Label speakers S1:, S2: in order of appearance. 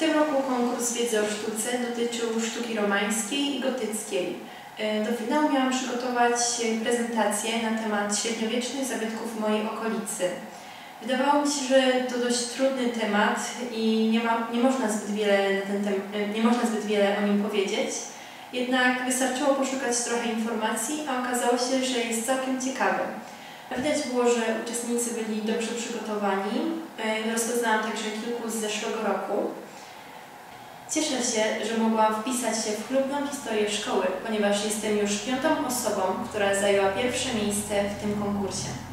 S1: tym roku konkurs wiedzy o sztuce dotyczył sztuki romańskiej i gotyckiej. E, Do finału miałam przygotować prezentację na temat średniowiecznych zabytków w mojej okolicy. Wydawało mi się, że to dość trudny temat i nie, ma, nie, można zbyt wiele na ten tem, e, nie można zbyt wiele o nim powiedzieć. Jednak wystarczyło poszukać trochę informacji, a okazało się, że jest całkiem ciekawy. Widać było, że uczestnicy byli dobrze przygotowani. E, Rozpoznałam także kilku z zeszłego roku. Cieszę się, że mogłam wpisać się w chlubną historię szkoły, ponieważ jestem już piątą osobą, która zajęła pierwsze miejsce w tym konkursie.